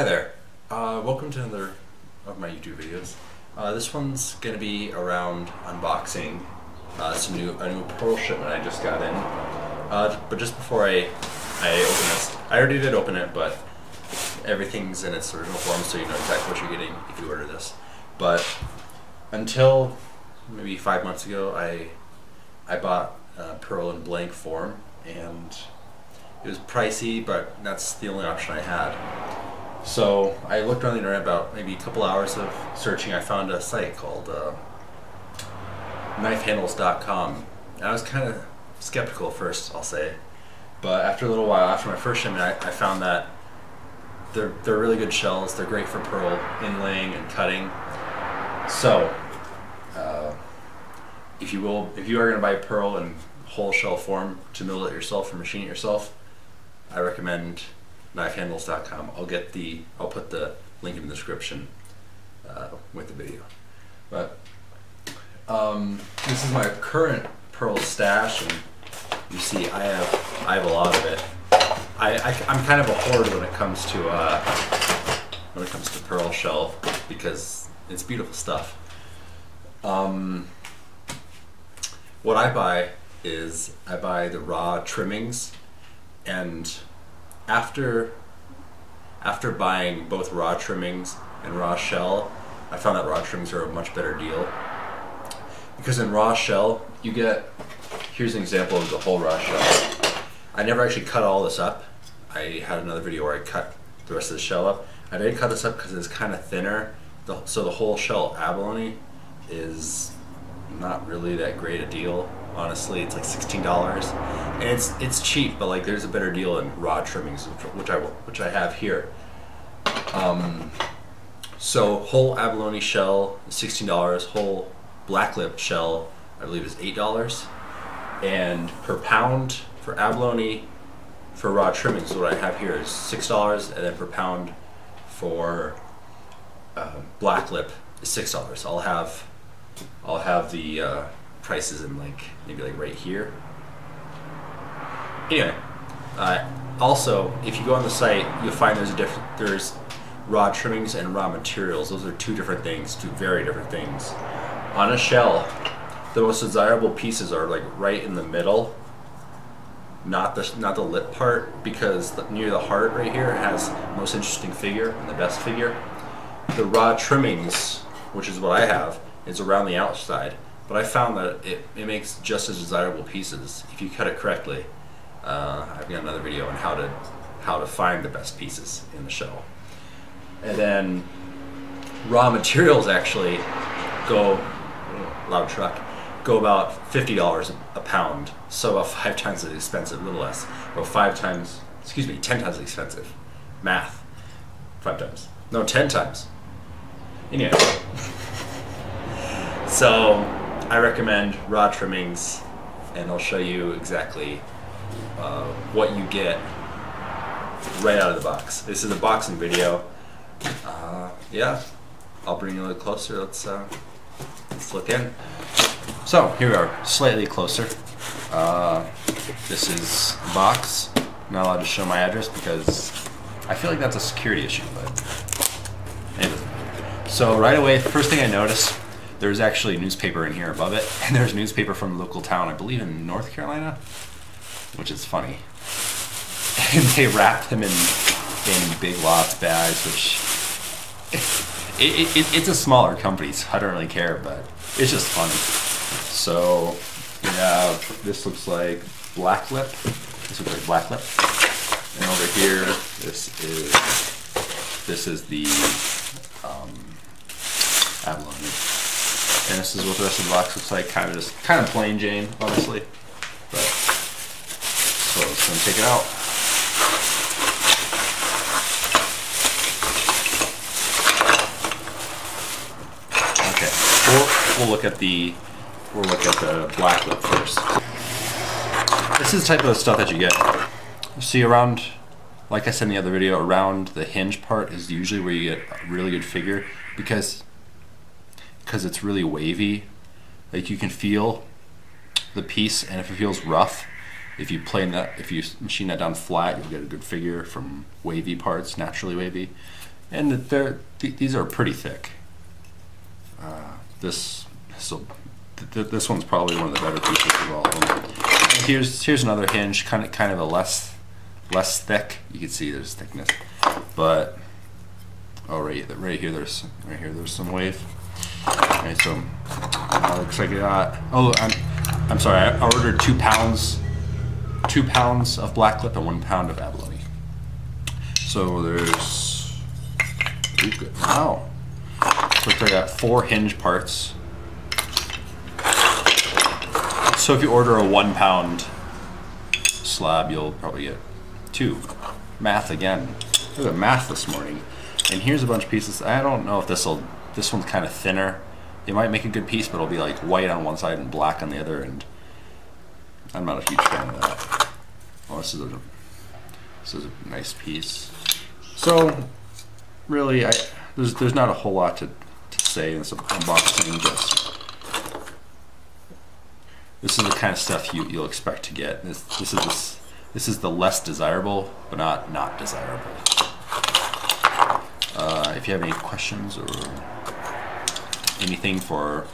Hi there. Uh, welcome to another of my YouTube videos. Uh, this one's going to be around unboxing uh, some new a new Pearl shipment I just got in. Uh, but just before I I open this, I already did open it, but everything's in its original form, so you know exactly what you're getting if you order this. But until maybe five months ago, I I bought Pearl in blank form, and it was pricey, but that's the only option I had. So I looked on the internet about maybe a couple hours of searching. I found a site called uh, knifehandles.com. And I was kind of skeptical at first, I'll say. But after a little while, after my first shipment, I, I found that they're, they're really good shells. They're great for pearl inlaying and cutting. So, uh, if you will, if you are going to buy pearl in whole shell form to mill it yourself or machine it yourself, I recommend knifehandles.com. I'll get the, I'll put the link in the description uh, with the video. But um, this is my current pearl stash, and you see I have I have a lot of it. I, I am kind of a hoard when it comes to uh, when it comes to pearl shell because it's beautiful stuff. Um, what I buy is I buy the raw trimmings and after after buying both raw trimmings and raw shell, I found that raw trimmings are a much better deal. Because in raw shell, you get, here's an example of the whole raw shell. I never actually cut all this up. I had another video where I cut the rest of the shell up. I didn't cut this up because it's kind of thinner. The, so the whole shell abalone is not really that great a deal honestly. It's like sixteen dollars, and it's it's cheap, but like there's a better deal in raw trimmings, which, which I which I have here. Um, so whole abalone shell sixteen dollars. Whole black lip shell, I believe, is eight dollars, and per pound for abalone for raw trimmings, what I have here is six dollars, and then per pound for uh, black lip is six dollars. I'll have I'll have the uh, prices in like maybe like right here. Anyway, uh, also if you go on the site, you'll find there's a different there's raw trimmings and raw materials. Those are two different things, two very different things. On a shell, the most desirable pieces are like right in the middle, not the not the lip part, because the, near the heart right here has most interesting figure and the best figure. The raw trimmings, which is what I have, is around the outside. But I found that it, it makes just as desirable pieces if you cut it correctly. Uh, I've got another video on how to how to find the best pieces in the shell. And then raw materials actually go loud truck go about fifty dollars a pound, so about five times as expensive, a little less, or five times, excuse me, ten times as expensive. Math, five times, no, ten times. Anyway, so I recommend raw trimmings, and I'll show you exactly uh, what you get right out of the box. This is a boxing video. Uh, yeah, I'll bring you a little closer. Let's uh, let's look in. So here we are, slightly closer. Uh, this is the box. I'm not allowed to show my address because I feel like that's a security issue, but anyway. So right away, first thing I notice there's actually newspaper in here above it, and there's a newspaper from the local town, I believe in North Carolina, which is funny. And they wrapped them in in Big Lots bags, which it, it, it's a smaller company, so I don't really care, but it's just funny. So yeah, this looks like Black Lip. This looks like Black Lip, and over here, this is this is the um, abalone. And this is what the rest of the box looks like. Kind of just, kind of plain Jane, honestly. But, so let's go and take it out. Okay, we'll, we'll look at the, we'll look at the black lip first. This is the type of stuff that you get. See around, like I said in the other video, around the hinge part is usually where you get a really good figure because because it's really wavy. Like you can feel the piece, and if it feels rough, if you plane that, if you machine that down flat, you'll get a good figure from wavy parts, naturally wavy. and they're th- these are pretty thick. Uh, this so th- this one's probably one of the better pieces of all of them. And here's here's another hinge, kind of kind of a less less thick. You can see there's thickness, but oh right right here there's right here there's some wave. Alright, so uh, looks like I got. Oh, I'm I'm sorry. I ordered two pounds, two pounds of black lip and one pound of abalone. So there's. Ooh, good. Wow. Looks like I got four hinge parts. So if you order a one pound slab, you'll probably get two. Math again. Look at math this morning. And here's a bunch of pieces. I don't know if this will. This one's kind of thinner. It might make a good piece, but it'll be like white on one side and black on the other. And I'm not a huge fan of that. Oh, this is a this is a nice piece. So really, I there's there's not a whole lot to, to say in this unboxing. Just this is the kind of stuff you you'll expect to get. This this is this this is the less desirable, but not not desirable. Uh, if you have any questions or anything for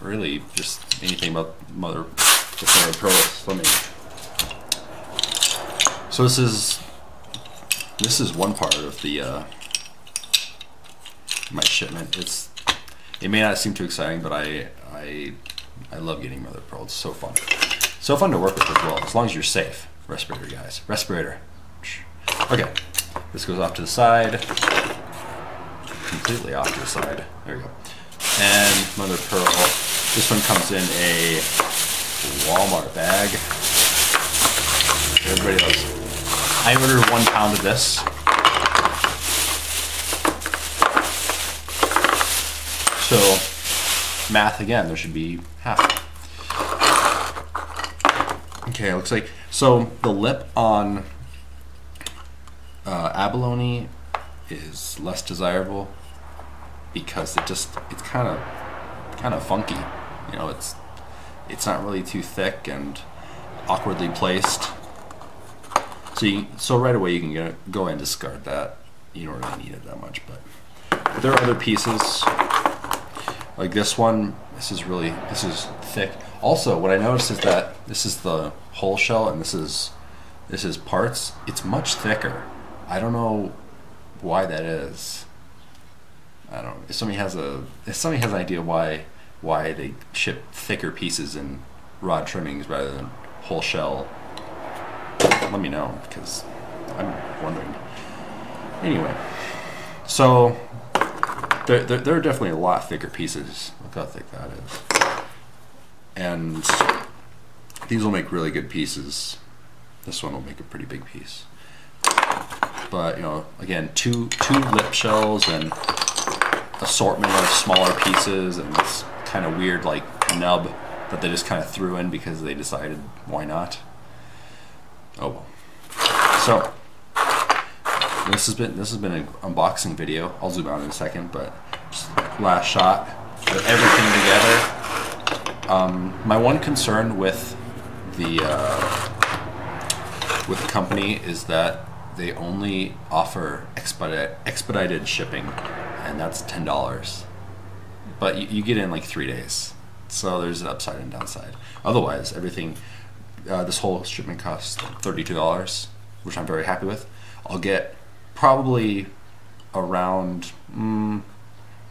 really just anything about mother pearls, let me. So this is this is one part of the uh, my shipment. It's it may not seem too exciting, but I I I love getting mother pearl. It's so fun, so fun to work with as well. As long as you're safe, respirator guys, respirator. Okay, this goes off to the side, completely off to the side. There we go. And mother pearl. This one comes in a Walmart bag. Everybody loves. I ordered one pound of this. So, math again, there should be half. Okay, looks like so the lip on uh, abalone is less desirable because it just it's kind of kind of funky. You know, it's it's not really too thick and awkwardly placed. So you, so right away you can get, go and discard that. You don't really need it that much, but, but there are other pieces like this one. This is really this is thick. Also, what I noticed is that this is the whole shell and this is this is parts. It's much thicker. I don't know why that is. I don't. If somebody has a if somebody has an idea why why they ship thicker pieces in raw trimmings rather than whole shell, let me know because I'm wondering. Anyway, so there, there, there are definitely a lot thicker pieces. Look how thick that is. And these will make really good pieces. This one will make a pretty big piece. But, you know, again, two, two lip shells and assortment of smaller pieces and this kind of weird like nub that they just kind of threw in because they decided why not. Oh well. So this has been this has been an unboxing video. I'll zoom out in a second, but last shot of everything together. Um, my one concern with the uh, with the company is that they only offer expedite, expedited shipping, and that's ten dollars. But you, you, get in like three days, so there's an upside and downside. Otherwise, everything, uh, this whole shipment costs thirty-two dollars, which I'm very happy with. I'll get probably around mm,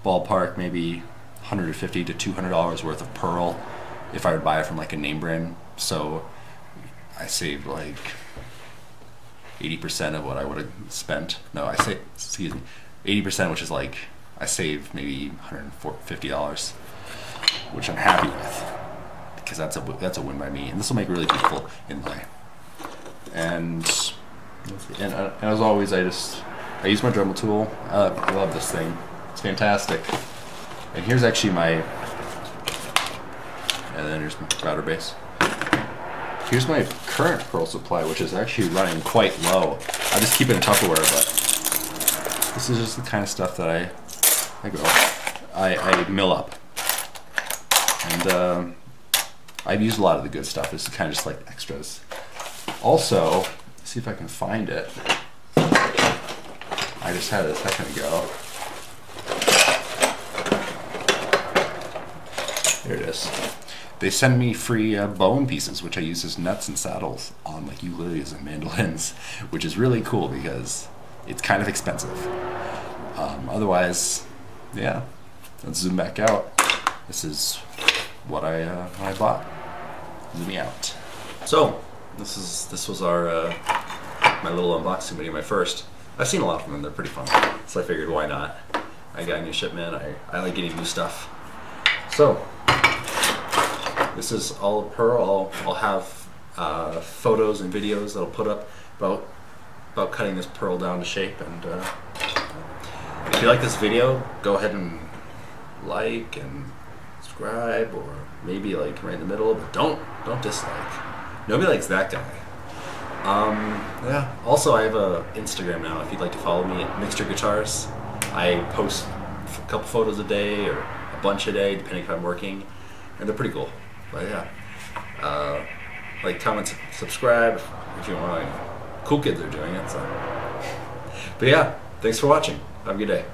ballpark maybe 150 to 200 dollars worth of pearl if I would buy it from like a name brand. So I saved like 80% of what I would have spent. No, I say, excuse me, 80%, which is like, I saved maybe $150, which I'm happy with because that's a, that's a win by me. And this will make really beautiful inlay. And, and, uh, and as always, I just, I use my Dremel tool. Uh, I love this thing. It's fantastic. And here's actually my, and then here's my router base. Here's my current pearl supply, which is actually running quite low. I just keep it in Tupperware, but this is just the kind of stuff that I I go I, I mill up. And um, I've used a lot of the good stuff. This is kind of just like extras. Also, see if I can find it. I just had it a second ago. There it is. They send me free uh, bone pieces, which I use as nuts and saddles on like ukuleles and mandolins, which is really cool because it's kind of expensive. Um, otherwise, yeah. Let's zoom back out. This is what I uh, I bought. Zooming out. So this is this was our uh, my little unboxing video, my first. I've seen a lot of them. They're pretty fun, so I figured why not. I got a new shipment. I, I like getting new stuff. So this is all Pearl. I'll, I'll have uh, photos and videos that I'll put up about about cutting this pearl down to shape. And uh, if you like this video, go ahead and like and subscribe, or maybe like right in the middle, but don't don't dislike. Nobody likes that guy. Um, yeah. Also, I have a Instagram now. If you'd like to follow me at Mixter Guitars, I post a couple photos a day or a bunch a day, depending if I'm working, and they're pretty cool. But yeah, uh, like, comment, subscribe if you want. Cool kids are doing it. So, but yeah, thanks for watching. Have a good day.